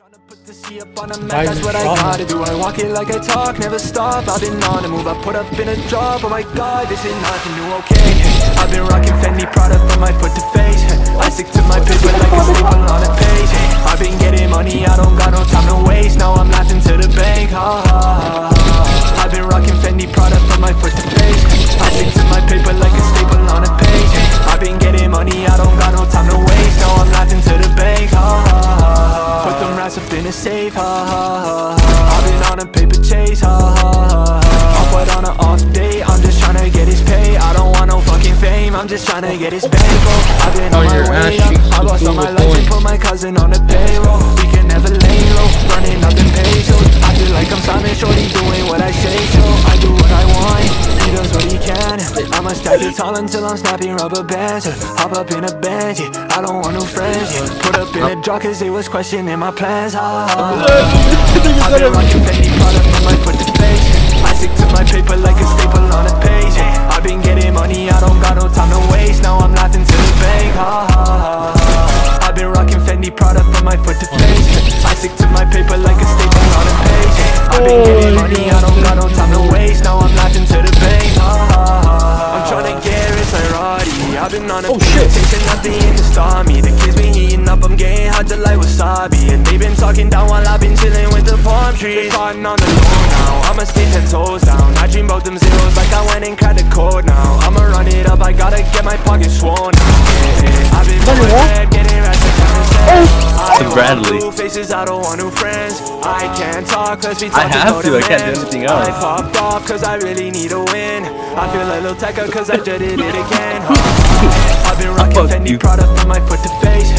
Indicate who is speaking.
Speaker 1: Tryna put the C up on a map, that's what I gotta do. I walk it like I talk, never stop. I've been on the move, I put up in a job. Oh my god, this is nothing new, okay? I've been rocking Fendi Prada from my foot to face. I stick to fame, I'm just tryna get his bankroll I've been
Speaker 2: Oh,
Speaker 1: on my
Speaker 2: your
Speaker 1: way
Speaker 2: ass
Speaker 1: up,
Speaker 2: cheeks
Speaker 1: I
Speaker 2: look
Speaker 1: lost all
Speaker 2: cool
Speaker 1: my
Speaker 2: with
Speaker 1: life and
Speaker 2: points.
Speaker 1: put my cousin on the payroll. We can never lay low, running up in pesos. I feel like I'm Simon Shorty doing what I say so I do what I want, he does what he can. I'ma stack it tall until I'm snapping rubber bands. Uh, Hop up in a band, yeah, I don't want no friends. Yeah. Put up in a draw cause they was questioning my plans. Ah, ah, ah. I've been rocking Fendi Prada from my foot money, I don't got no time to waste. Now I'm laughing to the bank, ha ha ha ha I've been rocking Fendi Prada from my foot to face. I stick to my paper like a staple on a page. I've been getting money, I don't got no time to waste. Now I'm laughing to the bank, ha ha ha ha I'm tryna get rich like Roddy. I've been on a
Speaker 2: Oh, shit.
Speaker 1: chasing nothing to stop me The kids been heating up, I'm getting hot just like wasabi. And they been talking down while I've been chilling with the palm trees. Plotting on the low now, I'ma stay ten toes down. I dream about them zeros like I went and cracked the code now pockets swollen now yeah, yeah. I've been
Speaker 2: Funny,
Speaker 1: going
Speaker 2: huh?
Speaker 1: red, getting rats like Shannon said. I
Speaker 3: It's
Speaker 1: don't
Speaker 3: Bradley.
Speaker 1: faces, I don't want new friends I can't talk cause we
Speaker 3: I have
Speaker 1: about
Speaker 3: to, I can't do anything else.
Speaker 1: I popped off cause I really need a win I feel like Lil Tecca cause I just did it again I've been rocking Fendi
Speaker 3: you.
Speaker 1: From my foot to face